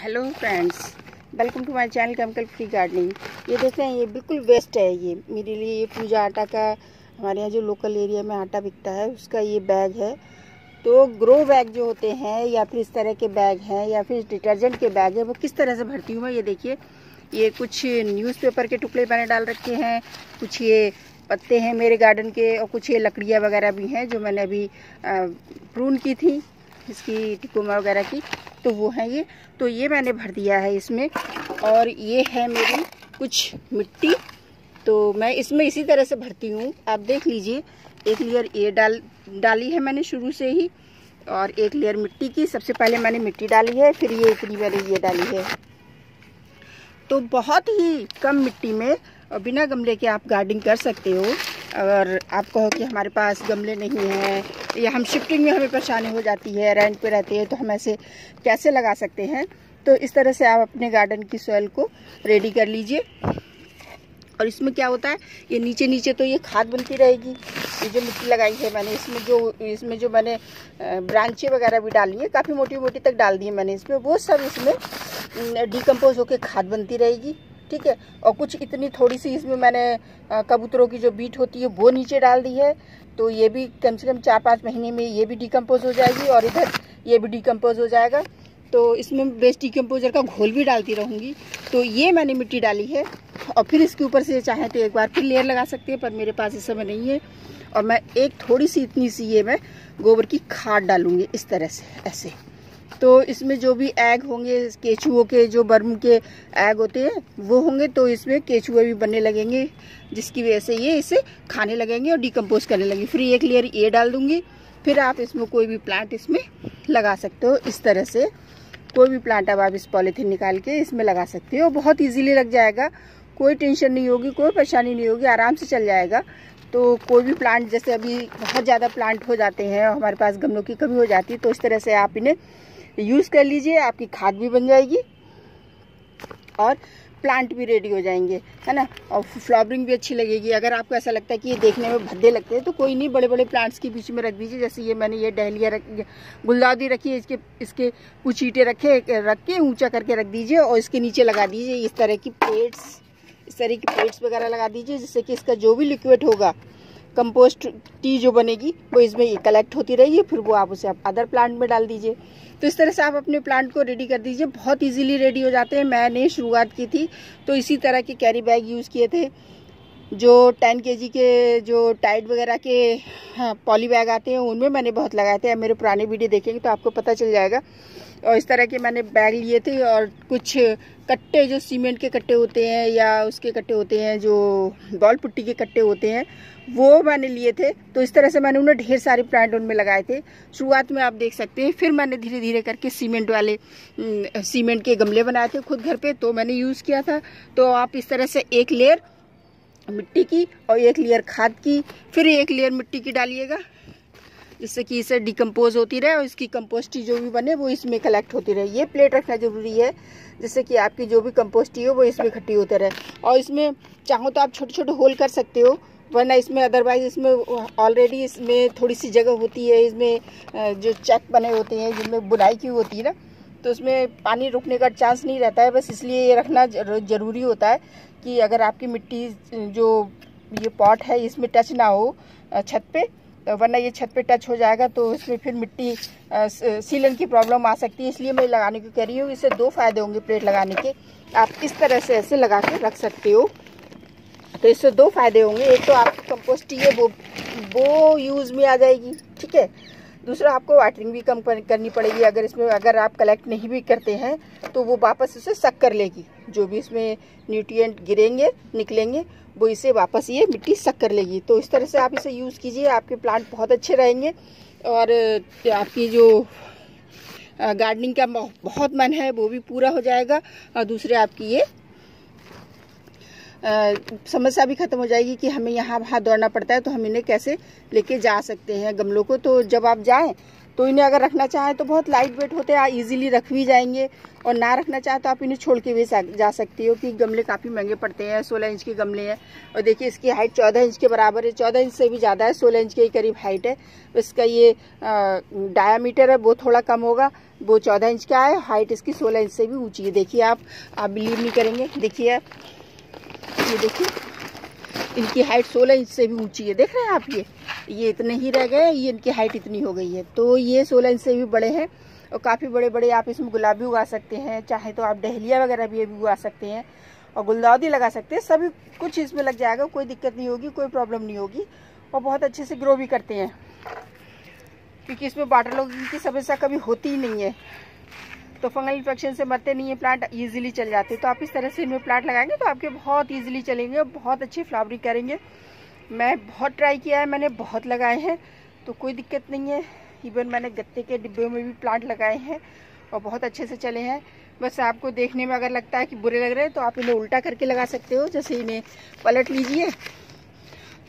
Hello friends welcome to my channel chemical free gardening ये देखते हैं, ये बिल्कुल वेस्ट है ये। मेरे लिए ये पूजा आटा का, हमारे यहाँ जो लोकल एरिया में आटा बिकता है, उसका ये बैग है। तो ग्रो बैग जो होते हैं, या फिर इस तरह के बैग हैं, या फिर डिटर्जेंट के बैग है, वो किस तरह से भरती हूँ मैं, ये देखिए। ये कुछ न्यूज़पेपर के टुकड़े मैंने डाल रखे हैं, कुछ ये पत्ते हैं मेरे गार्डन के, और कुछ ये लकड़ियाँ वगैरह भी हैं, जो मैंने अभी प्रून की थी। इसकी टिकोमा वगैरह की तो वो है ये। तो ये मैंने भर दिया है इसमें। और ये है मेरी कुछ मिट्टी। तो मैं इसमें इसी तरह से भरती हूँ। आप देख लीजिए, एक लेयर ये डाल, डाली है मैंने शुरू से ही। और एक लेयर मिट्टी की, सबसे पहले मैंने मिट्टी डाली है, फिर ये इतनी मैंने ये डाली है। तो बहुत ही कम मिट्टी में, और बिना गमले के आप गार्डनिंग कर सकते हो। अगर आप कहो कि हमारे पास गमले नहीं हैं या हम शिफ्टिंग में हमें परेशानी हो जाती है रेंट पे रहते हैं तो हम ऐसे कैसे लगा सकते हैं? तो इस तरह से आप अपने गार्डन की सॉइल को रेडी कर लीजिए। और इसमें क्या होता है? ये नीचे नीचे तो ये खाद बनती रहेगी। ये जो मिट्टी लगाई है मैंने, इसमें जो इसमें जो मैंने ब्रांचें वगैरह भी डाली है, काफ़ी मोटी मोटी तक डाल दी है मैंने इसमें। वो सब इसमें डिकम्पोज होकर खाद बनती रहेगी। ठीक है? और कुछ इतनी थोड़ी सी इसमें मैंने कबूतरों की जो बीट होती है, वो नीचे डाल दी है। तो ये भी कम से कम चार पाँच महीने में ये भी डिकम्पोज हो जाएगी और इधर ये भी डिकम्पोज हो जाएगा। तो इसमें बेस्ट डिकम्पोजर का घोल भी डालती रहूँगी। तो ये मैंने मिट्टी डाली है और फिर इसके ऊपर से चाहें तो एक बार फिर लेयर लगा सकते हैं, पर मेरे पास इस समय नहीं है। और मैं एक थोड़ी सी इतनी सी ये मैं गोबर की खाद डालूँगी इस तरह से, ऐसे। तो इसमें जो भी एग होंगे, केचुओं के, जो बर्म के एग होते हैं, वो होंगे तो इसमें केचुए भी बनने लगेंगे, जिसकी वजह से ये इसे खाने लगेंगे और डिकम्पोज करने लगेंगे। फिर एक लेयर ये डाल दूँगी, फिर आप इसमें कोई भी प्लांट इसमें लगा सकते हो। इस तरह से कोई भी प्लांट अब आप इस पॉलीथीन निकाल के इसमें लगा सकते हो। बहुत ईजिली लग जाएगा। कोई टेंशन नहीं होगी, कोई परेशानी नहीं होगी, आराम से चल जाएगा। तो कोई भी प्लांट जैसे अभी बहुत ज़्यादा प्लांट हो जाते हैं और हमारे पास गमलों की कमी हो जाती है तो इस तरह से आप इन्हें यूज़ कर लीजिए, आपकी खाद भी बन जाएगी और प्लांट भी रेडी हो जाएँगे, है ना? और फ्लावरिंग भी अच्छी लगेगी। अगर आपको ऐसा लगता है कि ये देखने में भद्दे लगते हैं तो कोई नहीं बड़े बड़े प्लांट्स के बीच में रख दीजिए। जैसे ये मैंने ये डहलिया रख गुलदाउदी रखी है, इसके इसके ईटे रखे, रख के ऊँचा करके रख दीजिए और इसके नीचे लगा दीजिए। इस तरह की प्लेट्स इस तरह की प्लेट्स वगैरह लगा दीजिए, जिससे कि इसका जो भी लिक्विड होगा कंपोस्ट टी जो बनेगी वो इसमें कलेक्ट होती रहेगी फिर वो आप उसे आप अदर प्लांट में डाल दीजिए। तो इस तरह से आप अपने प्लांट को रेडी कर दीजिए। बहुत इजीली रेडी हो जाते हैं। मैंने शुरुआत की थी तो इसी तरह के कैरी बैग यूज़ किए थे जो टेन के के जो टाइट वगैरह के हाँ, पॉली बैग आते हैं उनमें मैंने बहुत लगाए थे। मेरे पुराने वीडियो देखेंगे तो आपको पता चल जाएगा। और इस तरह के मैंने बैग लिए थे और कुछ कट्टे, जो सीमेंट के कट्टे होते हैं या उसके कट्टे होते हैं, जो बॉल पुट्टी के कट्टे होते हैं, वो मैंने लिए थे। तो इस तरह से मैंने उन्हें ढेर सारे प्लांट उनमें लगाए थे। शुरुआत में आप देख सकते हैं, फिर मैंने धीरे धीरे करके सीमेंट वाले सीमेंट के गमले बनाए थे खुद घर पे तो मैंने यूज़ किया था। तो आप इस तरह से एक लेयर मिट्टी की और एक लेयर खाद की, फिर एक लेयर मिट्टी की डालिएगा। जिससे कि इसे डिकम्पोज होती रहे और इसकी कंपोस्टी जो भी बने, वो इसमें कलेक्ट होती रहे। ये प्लेट रखना ज़रूरी है, जिससे कि आपकी जो भी कंपोस्टी हो वो इसमें इकट्ठी होते रहे। और इसमें चाहो तो आप छोटे छोटे होल कर सकते हो, वरना इसमें अदरवाइज़ इसमें ऑलरेडी इसमें थोड़ी सी जगह होती है, इसमें जो चेक बने होते हैं, जिनमें बुनाई की होती है ना तो उसमें पानी रुकने का चांस नहीं रहता है। बस इसलिए ये रखना ज़रूरी होता है कि अगर आपकी मिट्टी, जो ये पॉट है, इसमें टच ना हो छत पे वरना ये छत पे टच हो जाएगा तो इसमें फिर मिट्टी सीलन की प्रॉब्लम आ सकती है, इसलिए मैं लगाने की कह रही हूँ। इससे दो फ़ायदे होंगे प्लेट लगाने के। आप इस तरह से ऐसे लगा के रख सकते हो। तो इससे दो फ़ायदे होंगे। एक तो आपकी कंपोस्ट है वो वो यूज़ में आ जाएगी, ठीक है? दूसरा, आपको वाटरिंग भी कम करनी पड़ेगी। अगर इसमें, अगर आप कलेक्ट नहीं भी करते हैं तो वो वापस उसे सक कर लेगी। जो भी इसमें न्यूट्रिएंट गिरेंगे, निकलेंगे वो इसे वापस ये मिट्टी सक कर लेगी। तो इस तरह से आप इसे यूज़ कीजिए, आपके प्लांट बहुत अच्छे रहेंगे। और आपकी जो गार्डनिंग का बहुत मन है, वो भी पूरा हो जाएगा। और दूसरे आपकी ये समस्या भी खत्म हो जाएगी कि हमें यहाँ वहाँ दौड़ना पड़ता है तो हम इन्हें कैसे लेके जा सकते हैं गमलों को? तो जब आप जाएँ तो इन्हें अगर रखना चाहें तो बहुत लाइट वेट होते हैं इजीली रख भी जाएँगे, और ना रखना चाहें तो आप इन्हें छोड़ के भी जा सकती हो कि गमले काफ़ी महँगे पड़ते हैं, सोलह इंच के गमले हैं, और देखिए इसकी हाइट चौदह इंच के बराबर है, चौदह इंच से भी ज़्यादा है, सोलह इंच के करीब हाइट है। इसका ये डायामीटर है, वो थोड़ा कम होगा, वो चौदह इंच का है हाइट इसकी सोलह इंच से भी ऊँची है। देखिए आप आप बिलीव नहीं करेंगे, देखिए ये देखिए। इनकी हाइट सोलह इंच से भी ऊँची है। देख रहे हैं आप ये? ये इतने ही रह गए, ये इनकी हाइट इतनी हो गई है। तो ये सोलह इंच से भी बड़े हैं और काफ़ी बड़े बड़े आप इसमें गुलाब भी उगा सकते हैं, चाहे तो आप डहलिया वगैरह भी उगा सकते हैं और गुलदाउदी लगा सकते हैं। सभी कुछ इसमें लग जाएगा, कोई दिक्कत नहीं होगी, कोई प्रॉब्लम नहीं होगी और बहुत अच्छे से ग्रो भी करते हैं। क्योंकि इसमें वाटर लॉगिंग की समस्या कभी होती ही नहीं है। तो फंगल इन्फेक्शन से मरते नहीं है प्लांट इजीली चल जाते तो आप इस तरह से इनमें प्लांट लगाएँगे तो आपके बहुत इजीली चलेंगे और बहुत अच्छी फ्लावरिंग करेंगे। मैं बहुत ट्राई किया है, मैंने बहुत लगाए हैं तो कोई दिक्कत नहीं है। इवन मैंने गत्ते के डिब्बे में भी प्लांट लगाए हैं और बहुत अच्छे से चले हैं। बस आपको देखने में अगर लगता है कि बुरे लग रहे हैं तो आप इन्हें उल्टा करके लगा सकते हो, जैसे इन्हें पलट लीजिए।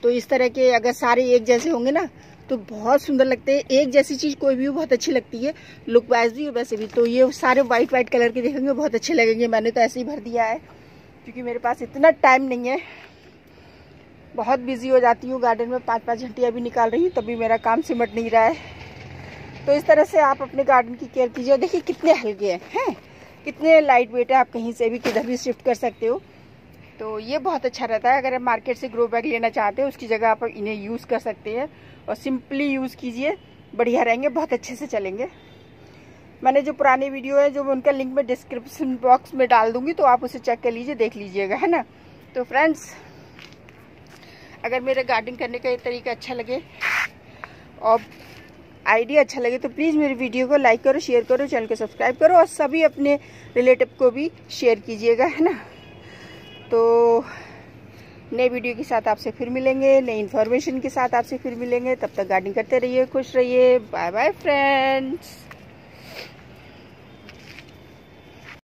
तो इस तरह के अगर सारे एक जैसे होंगे ना तो बहुत सुंदर लगते हैं। एक जैसी चीज़ कोई भी हो, बहुत अच्छी लगती है। लुक वाइज भी वैसे भी। तो ये सारे वाइट वाइट कलर के देखेंगे, बहुत अच्छे लगेंगे। मैंने तो ऐसे ही भर दिया है, क्योंकि मेरे पास इतना टाइम नहीं है। बहुत बिज़ी हो जाती हूँ। गार्डन में पाँच पाँच घंटे अभी निकाल रही हूँ, तभी मेरा काम सिमट नहीं रहा है। तो इस तरह से आप अपने गार्डन की केयर कीजिए। देखिए कितने हल्के हैं हैं? कितने लाइट वेट है। आप कहीं से भी किधर भी शिफ्ट कर सकते हो। तो ये बहुत अच्छा रहता है। अगर आप मार्केट से ग्रो बैग लेना चाहते हो, उसकी जगह आप इन्हें यूज़ कर सकते हैं और सिंपली यूज़ कीजिए। बढ़िया रहेंगे, बहुत अच्छे से चलेंगे। मैंने जो पुरानी वीडियो है, जो मैं उनका लिंक मैं डिस्क्रिप्शन बॉक्स में डाल दूँगी तो आप उसे चेक कर लीजिए, देख लीजिएगा, है ना? तो फ्रेंड्स अगर मेरा गार्डनिंग करने का ये तरीका अच्छा लगे और आइडिया अच्छा लगे तो प्लीज़ मेरी वीडियो को लाइक करो शेयर करो चैनल को सब्सक्राइब करो और सभी अपने रिलेटिव को भी शेयर कीजिएगा, है ना? तो नए वीडियो के साथ आपसे फिर मिलेंगे, नई इन्फॉर्मेशन के साथ आपसे फिर मिलेंगे। तब तक गार्डनिंग करते रहिए, खुश रहिए। Bye bye friends